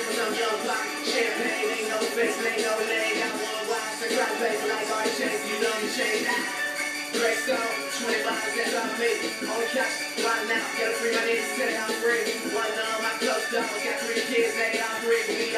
time difference, I'm young block. Champagne, ain't no face, ain't no name. Got one wife, and crack face like Art Chase, you know you change that. Great stone, 20 bottles that drop me. On the couch, right now, get a free, my niggas say I'm free. One of my close dogs, got three kids, they all three.